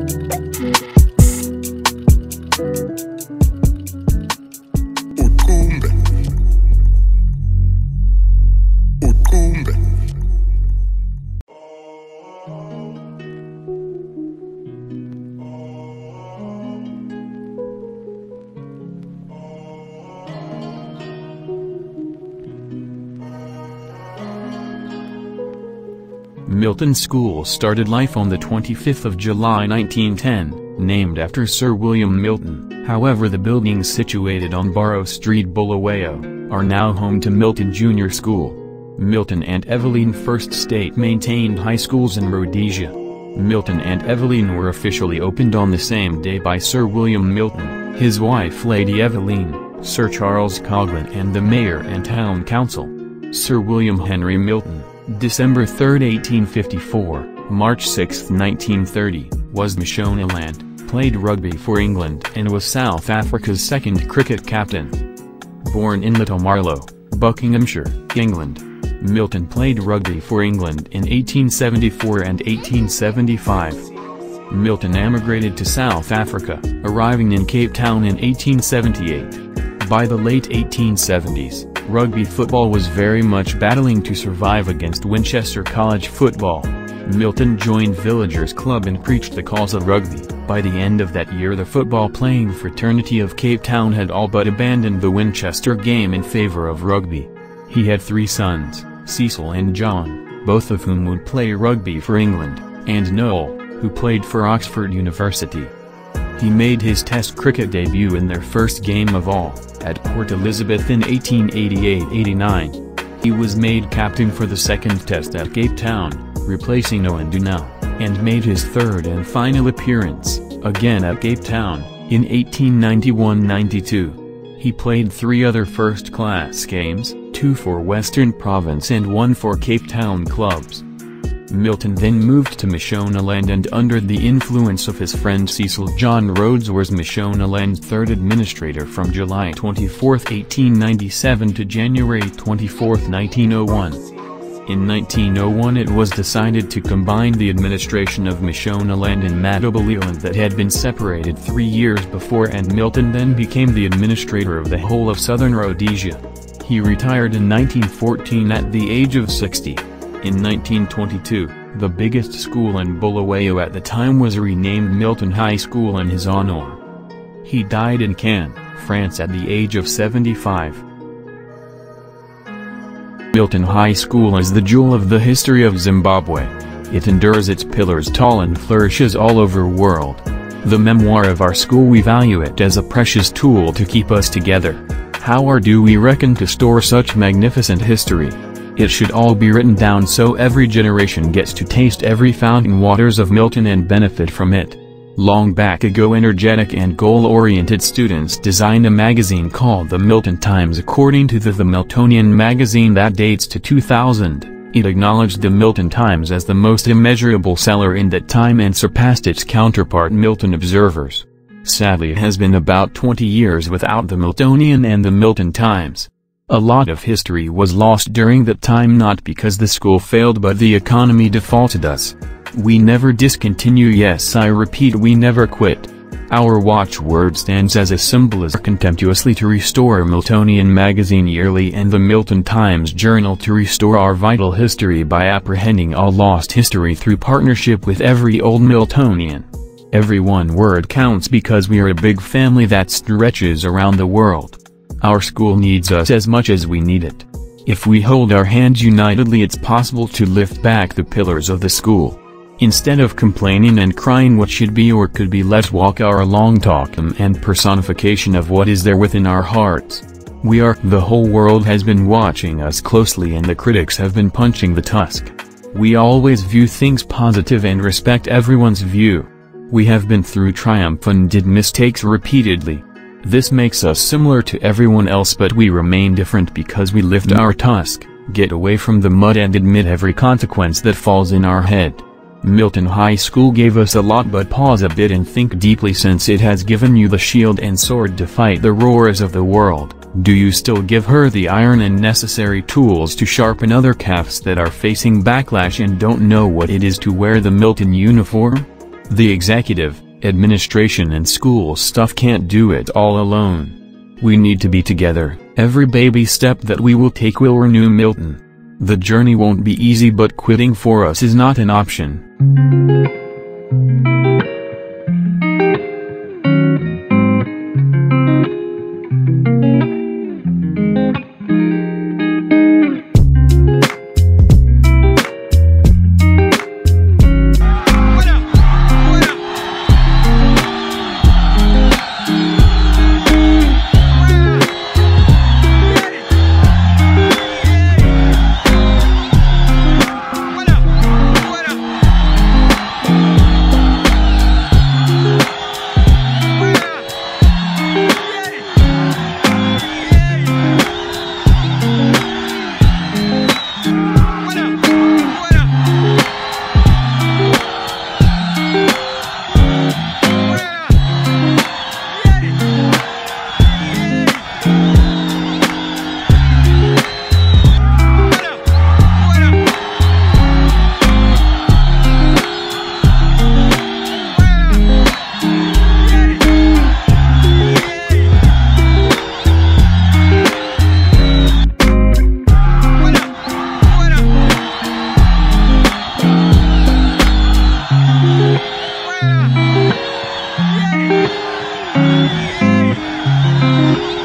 Ukumbe. Milton School started life on the 25th of July 1910, named after Sir William Milton. However the buildings situated on Borrow Street Bulawayo, are now home to Milton Junior School. Milton and Evelyn First State maintained high schools in Rhodesia. Milton and Evelyn were officially opened on the same day by Sir William Milton, his wife Lady Evelyn, Sir Charles Coghlan and the Mayor and Town Council. Sir William Henry Milton, December 3, 1854, March 6, 1930, was Mashonaland, played rugby for England and was South Africa's second cricket captain. Born in Little Marlow, Buckinghamshire, England, Milton played rugby for England in 1874 and 1875. Milton emigrated to South Africa, arriving in Cape Town in 1878. By the late 1870s, rugby football was very much battling to survive against Winchester College football. Milton joined Villagers Club and preached the cause of rugby. By the end of that year the football-playing fraternity of Cape Town had all but abandoned the Winchester game in favor of rugby. He had three sons, Cecil and John, both of whom would play rugby for England, and Noel, who played for Oxford University. He made his Test cricket debut in their first game of all, at Port Elizabeth in 1888-89. He was made captain for the second Test at Cape Town, replacing Owen Dunell, and made his third and final appearance, again at Cape Town, in 1891-92. He played three other first-class games, two for Western Province and one for Cape Town clubs. Milton then moved to Mashonaland and under the influence of his friend Cecil John Rhodes was Mashonaland's third administrator from July 24, 1897 to January 24, 1901. In 1901 it was decided to combine the administration of Mashonaland and Matabeleland that had been separated three years before and Milton then became the administrator of the whole of southern Rhodesia. He retired in 1914 at the age of 60. In 1922, the biggest school in Bulawayo at the time was renamed Milton High School in his honor. He died in Cannes, France at the age of 75. Milton High School is the jewel of the history of Zimbabwe. It endures its pillars tall and flourishes all over the world. The memoir of our school we value it as a precious tool to keep us together. How or do we reckon to store such magnificent history? It should all be written down so every generation gets to taste every fountain waters of Milton and benefit from it. Long back ago energetic and goal-oriented students designed a magazine called the Milton Times according to the The Miltonian magazine that dates to 2000. It acknowledged the Milton Times as the most immeasurable seller in that time and surpassed its counterpart Milton Observers. Sadly it has been about 20 years without the Miltonian and the Milton Times. A lot of history was lost during that time not because the school failed but the economy defaulted us. We never discontinue yes I repeat we never quit. Our watchword stands as a symbol as contemptuously to restore Miltonian magazine yearly and the Milton Times Journal to restore our vital history by apprehending all lost history through partnership with every old Miltonian. Every one word counts because we are a big family that stretches around the world. Our school needs us as much as we need it. If we hold our hands unitedly it's possible to lift back the pillars of the school. Instead of complaining and crying what should be or could be let's walk our long talk and personification of what is there within our hearts. We are the whole world has been watching us closely and the critics have been punching the tusk. We always view things positive and respect everyone's view. We have been through triumph and did mistakes repeatedly. This makes us similar to everyone else but we remain different because we lift our tusk, get away from the mud and admit every consequence that falls in our head. Milton High School gave us a lot but pause a bit and think deeply since it has given you the shield and sword to fight the roars of the world, do you still give her the iron and necessary tools to sharpen other calves that are facing backlash and don't know what it is to wear the Milton uniform? The executive, administration and school stuff can't do it all alone. We need to be together, every baby step that we will take will renew Milton. The journey won't be easy but quitting for us is not an option. Música